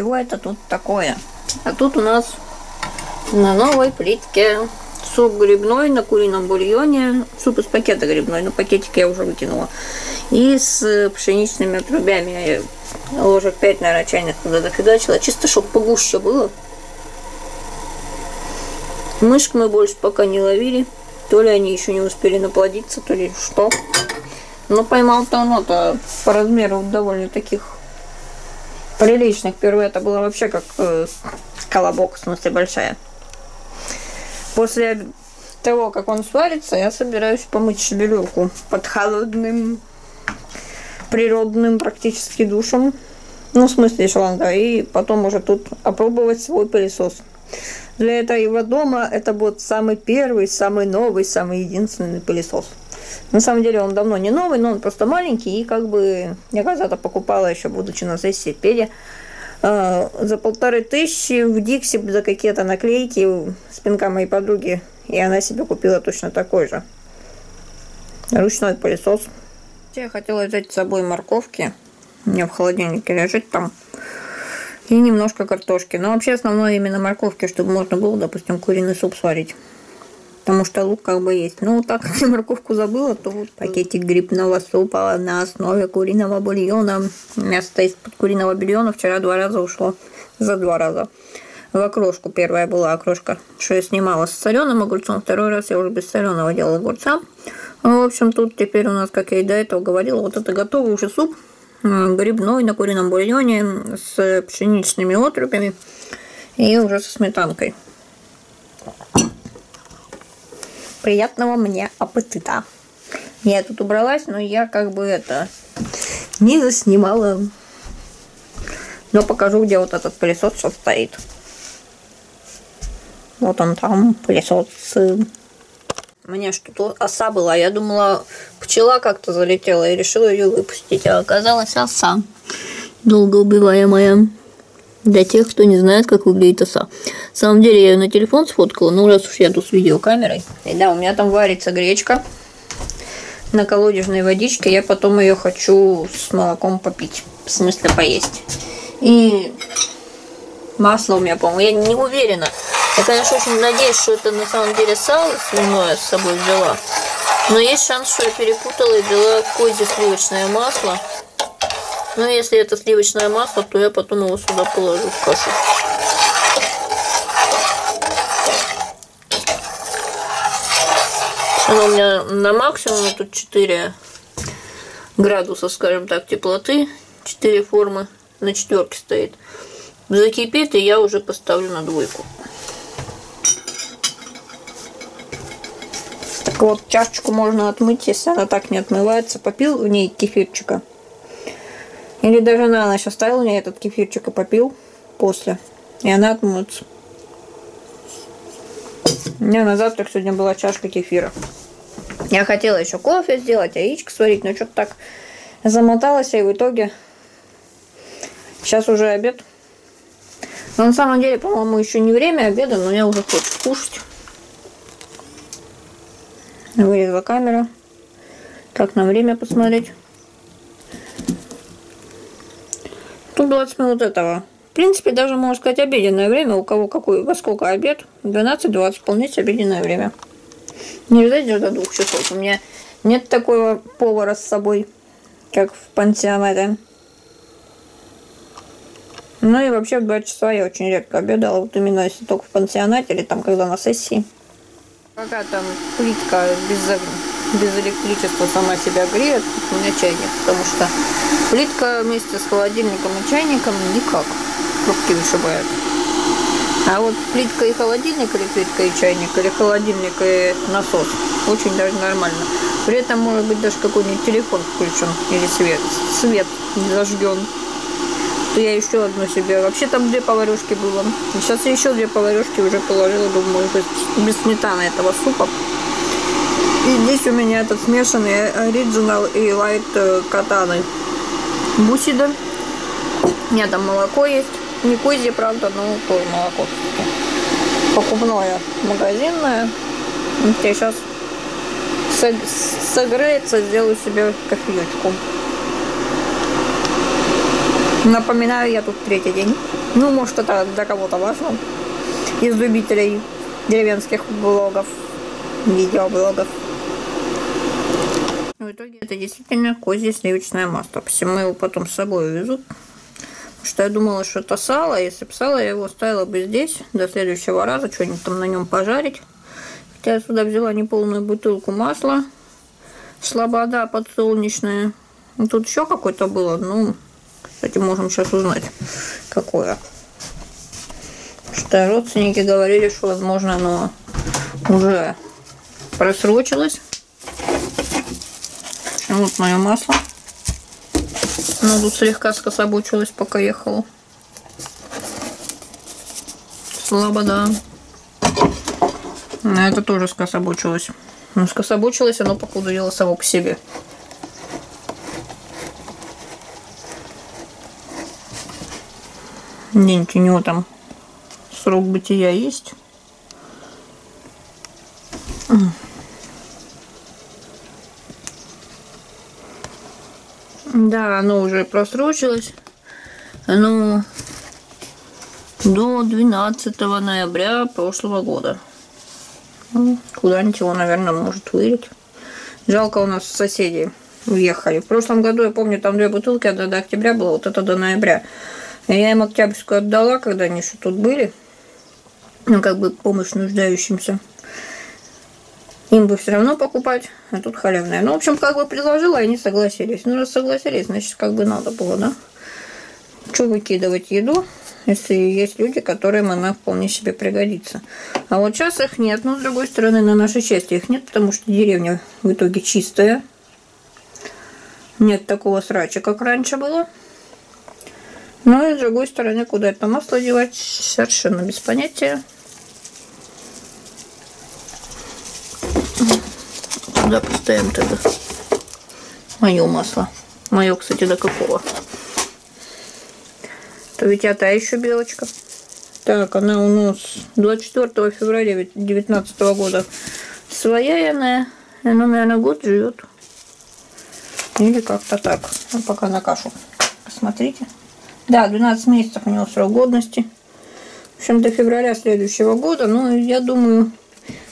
чего это тут такое? А тут у нас на новой плитке суп грибной на курином бульоне. Суп из пакета грибной, но пакетик я уже выкинула. И с пшеничными отрубями. Ложек 5, наверное, чайных туда дофигачила. Чисто, чтобы погуще было. Мышек мы больше пока не ловили. То ли они еще не успели наплодиться, то ли что. Но поймал-то он-то по размеру довольно таких приличных. Первый это было вообще как э, колобок, в смысле большая. После того, как он сварится, я собираюсь помыть шевелюрку под холодным природным практически душем. Ну, в смысле шланга. И потом уже тут опробовать свой пылесос. Для этого дома это будет самый первый, самый новый, самый единственный пылесос. На самом деле он давно не новый, но он просто маленький. И как бы я когда-то покупала еще, будучи на сессии Педи, э, за полторы тысячи в Дикси за какие-то наклейки спинка моей подруги. И она себе купила точно такой же. Ручной пылесос. Я хотела взять с собой морковки. У меня в холодильнике лежит там. И немножко картошки. Но вообще основное именно морковки, чтобы можно было, допустим, куриный суп сварить. Потому что лук как бы есть. Ну, так как я морковку забыла, то вот пакетик грибного супа на основе куриного бульона. Мясо из-под куриного бульона вчера два раза ушло. За два раза. В окрошку первая была окрошка, что я снимала с соленым огурцом. Второй раз я уже без соленого делала огурца. В общем, тут теперь у нас, как я и до этого говорила, вот это готовый уже суп грибной на курином бульоне с пшеничными отрубями и уже со сметанкой. Приятного мне аппетита. Я тут убралась, но я как бы это не заснимала. Но покажу, где вот этот пылесос сейчас стоит. Вот он там, пылесос. Меня что-то оса была. Я думала, пчела как-то залетела и решила ее выпустить. А оказалась оса. Долго убиваемая. Для тех, кто не знает, как выглядит оса. На самом деле, я ее на телефон сфоткала, ну, раз уж я тут с видеокамерой. И да, у меня там варится гречка на колодежной водичке. Я потом ее хочу с молоком попить. В смысле, поесть. И масло у меня, по-моему, я не уверена. Я, конечно, очень надеюсь, что это на самом деле сало свиное с собой взяла. Но есть шанс, что я перепутала и взяла козье сливочное масло. Но если это сливочное масло, то я потом его сюда положу в кашу. Оно у меня на максимуме тут 4 градуса, скажем так, теплоты. 4 формы на четверке стоит. Закипит, и я уже поставлю на двойку. Так вот, чашечку можно отмыть, если она так не отмывается. Попил в ней кефирчика. Или даже на ночь оставил мне этот кефирчик и попил после. И она отмоется. У меня на завтрак сегодня была чашка кефира. Я хотела еще кофе сделать, яичко сварить, но что-то так замоталась, и в итоге сейчас уже обед. Но на самом деле, по-моему, еще не время обеда, но я уже хочу кушать. Вылезла камера. Как на время посмотреть? Тут 20 минут этого. В принципе, даже можно сказать обеденное время. У кого какой, во сколько обед? 12-20. Вполне обеденное время. Не ждать до двух часов. У меня нет такого повара с собой, как в пансионате. Ну и вообще в 2 часа я очень редко обедала. Вот именно если только в пансионате или там когда на сессии. Пока там плитка без, без электричества сама себя греет, у меня чайник, потому что плитка вместе с холодильником и чайником никак трубки вышибает. А вот плитка и холодильник, или плитка и чайник, или холодильник и насос, очень даже нормально. При этом может быть даже какой-нибудь телефон включен или свет, свет зажжен то я еще одну себе. Вообще там две поварешки было. Сейчас еще две поварешки уже положила, думаю, без сметаны этого супа. И здесь у меня этот смешанный оригинал и лайт э, катаны. Бусида. У меня там молоко есть. Не козье, правда, но тоже молоко. Покупное магазинное. Я сейчас согреется, сделаю себе кофеечку. Напоминаю, я тут третий день. Ну, может, это для кого-то важно. Из любителей деревенских блогов, видеоблогов. Итоге это действительно козье сливочное масло. Посему его потом с собой увезут. Потому что я думала, что это сало. Если бы сало, я его оставила бы здесь до следующего раза. Что-нибудь там на нем пожарить. Хотя я сюда взяла неполную бутылку масла. Слобода подсолнечная. Ну, тут еще какое-то было. Ну, кстати, можем сейчас узнать, какое. Что родственники говорили, что, возможно, оно уже просрочилось. Вот мое масло. Оно тут слегка скособочилось, пока ехала. Слабо, да. А это тоже скособочилось. Но скособочилось оно, походу, дело само по себе. Деньги у него там срок бытия есть. Да, оно уже просрочилось. Оно до 12 ноября прошлого года. Ну, куда-нибудь его, наверное, может вылить. Жалко, у нас соседи уехали. В прошлом году, я помню, там две бутылки, одна до октября была, вот это до ноября. Я им октябрьскую отдала, когда они еще тут были. Ну, как бы помощь нуждающимся. Им бы все равно покупать, а тут халявная. Ну, в общем, как бы предложила, они согласились. Ну, раз согласились, значит, как бы надо было, да? Что выкидывать еду, если есть люди, которым она вполне себе пригодится. А вот сейчас их нет. Но, с другой стороны, на нашей части их нет, потому что деревня в итоге чистая. Нет такого срача, как раньше было. Ну и с другой стороны, куда это масло девать, совершенно без понятия. Куда поставим тогда? Мое масло. Мое, кстати, до какого? То ведь я та еще белочка. Так, она у нас 24 февраля 2019 года свояяная. Она, наверное, год живет. Или как-то так. Ну, пока на кашу. Посмотрите. Да, 12 месяцев у него срок годности. В общем, до февраля следующего года. Ну, я думаю,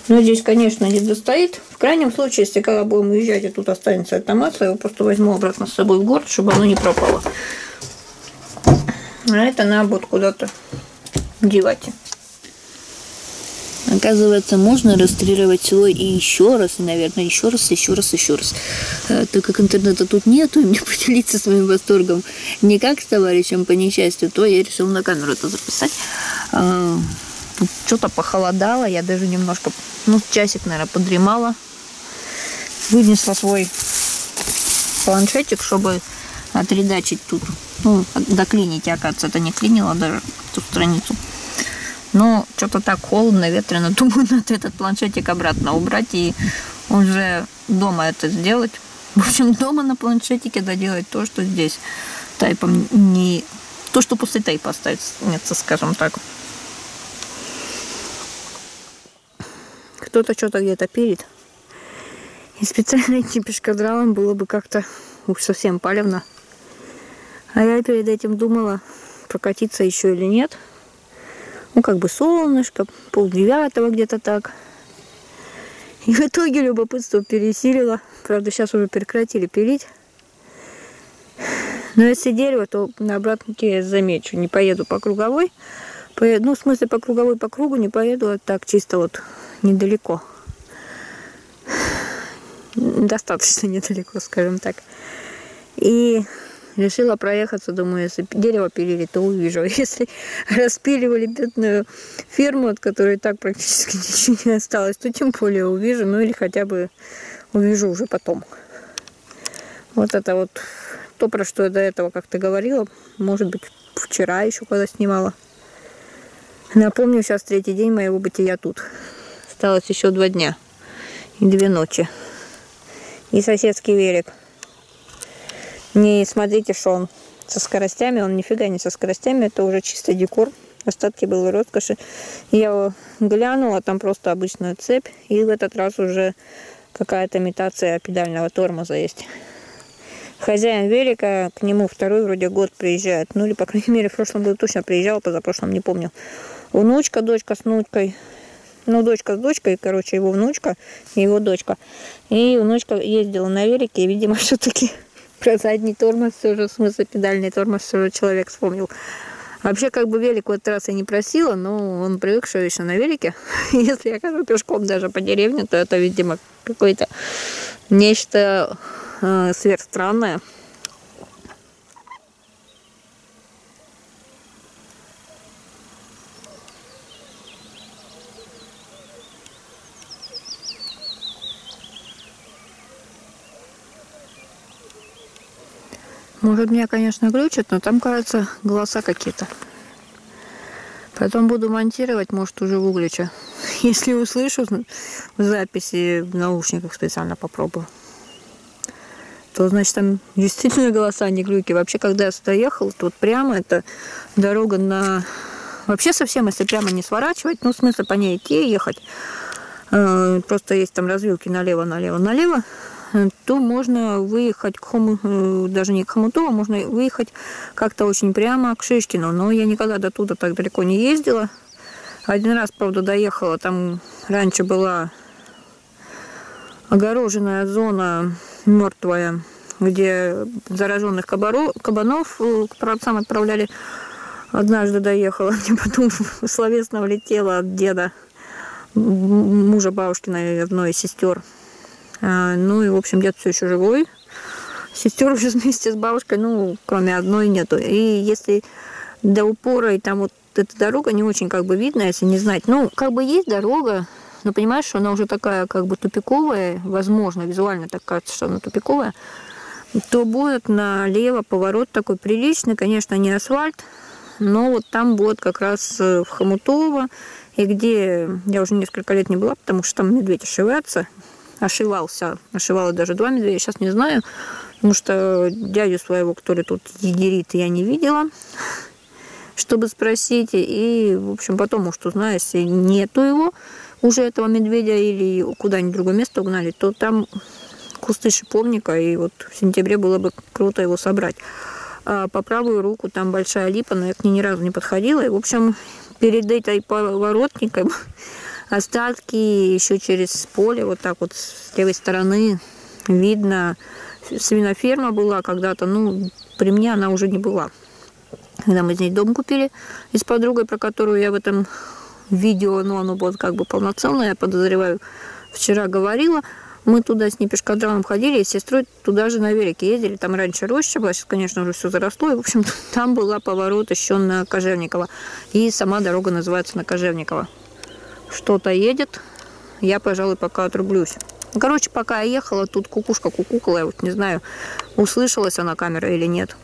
ну, здесь, конечно, не достоит. В крайнем случае, если когда будем уезжать, и тут останется это масло, я его просто возьму обратно с собой в город, чтобы оно не пропало. А это надо будет куда-то девать. Оказывается, можно растирировать слой и еще раз, и, наверное, еще раз, еще раз, еще раз. А, так как интернета тут нету, и мне поделиться своим восторгом не как с товарищем по несчастью, то я решила на камеру это записать. А, что-то похолодало, я даже немножко, ну, часик, наверное, подремала. Вынесла свой планшетик, чтобы отредачить тут, ну, доклинить, оказывается, это не клинило даже ту страницу. Но что-то так холодно, ветрено. Думаю, надо этот планшетик обратно убрать и уже дома это сделать. В общем, дома на планшетике доделать то, что здесь тайпом не... То, что после тайпа останется, скажем так. Кто-то что-то где-то пилит. И специально идти пешкадралом было бы как-то уж совсем палевно. А я перед этим думала, прокатиться еще или нет ну, как бы солнышко, полдевятого где-то так. И в итоге любопытство пересилило. Правда, сейчас уже прекратили пилить. Но если дерево, то на обратном я замечу. Не поеду по круговой. Поеду, ну, в смысле, по круговой, по кругу не поеду, а так чисто вот недалеко. Достаточно недалеко, скажем так. И Решила проехаться, думаю, если дерево пилили, то увижу. Если распиливали бедную ферму, от которой так практически ничего не осталось, то тем более увижу, ну или хотя бы увижу уже потом. Вот это вот то, про что я до этого как-то говорила, может быть, вчера еще когда снимала. Напомню, сейчас третий день моего бытия тут. Осталось еще два дня и две ночи. И соседский велик. Не смотрите, что он со скоростями, он нифига не со скоростями, это уже чисто декор, остатки былой роскоши. Я глянула, там просто обычная цепь, и в этот раз уже какая-то имитация педального тормоза есть. хозяин велика, к нему второй вроде год приезжает. Ну или, по крайней мере, в прошлом году точно приезжал, позапрошлом не помню. Внучка, дочка с внучкой. Ну, дочка с дочкой, короче, его внучка его дочка. И внучка ездила на велике, и, видимо, все-таки про задний тормоз все же, в смысле педальный тормоз все же человек вспомнил. Вообще, как бы велик в этот раз я не просила, но он привык, что еще на велике. Если я хожу пешком даже по деревне, то это, видимо, какое-то нечто э, сверхстранное. Может, меня, конечно, глючат, но там, кажется, голоса какие-то. Потом буду монтировать, может, уже в углича. Если услышу в записи в наушниках специально попробую. То, значит, там действительно голоса, не глюки. Вообще, когда я сюда ехал, тут прямо это дорога на... Вообще совсем, если прямо не сворачивать, ну, в смысле по ней идти, ехать, э, просто есть там развилки налево, налево, налево, то можно выехать к Хому, э, даже не к Хомутову, можно выехать как-то очень прямо к Шишкину. Но я никогда до туда так далеко не ездила. Один раз, правда, доехала. Там раньше была огороженная зона мертвая, где зараженных кабаров, кабанов э, к праотцам отправляли. Однажды доехала, мне потом словесно влетела от деда, мужа бабушкиной, одной из сестер. А, ну и, в общем, дед все еще живой. Сестер уже вместе с бабушкой, ну, кроме одной нету. И если до упора, и там вот эта дорога не очень как бы видно, если не знать. Ну, как бы есть дорога, но понимаешь, что она уже такая как бы тупиковая, возможно, визуально так кажется, что она тупиковая, то будет налево поворот такой приличный, конечно, не асфальт, но вот там будет как раз э, в Хомутово, и где я уже несколько лет не была, потому что там медведь ошивается, ошивался. Ошивало даже два медведя, сейчас не знаю, потому что дядю своего, который тут егерит, я не видела, чтобы спросить. И, в общем, потом, может, узнаю, если нету его, уже этого медведя, или куда-нибудь другое место угнали, то там кусты шиповника, и вот в сентябре было бы круто его собрать. А по правую руку там большая липа, но я к ней ни разу не подходила. И, в общем, перед этой поворотникой остатки еще через поле, вот так вот с левой стороны видно. Свиноферма была когда-то, ну, при мне она уже не была. Когда мы здесь дом купили и с подругой, про которую я в этом видео, ну, оно было как бы полноценное, я подозреваю, вчера говорила, мы туда с ней пешкадралом ходили, и с сестрой туда же на велике ездили. Там раньше роща была, сейчас, конечно, уже все заросло. И, в общем, там была поворот еще на Кожевниково. И сама дорога называется на Кожевниково что-то едет, я, пожалуй, пока отрублюсь. Короче, пока я ехала, тут кукушка кукукала, я вот не знаю, услышалась она камера или нет.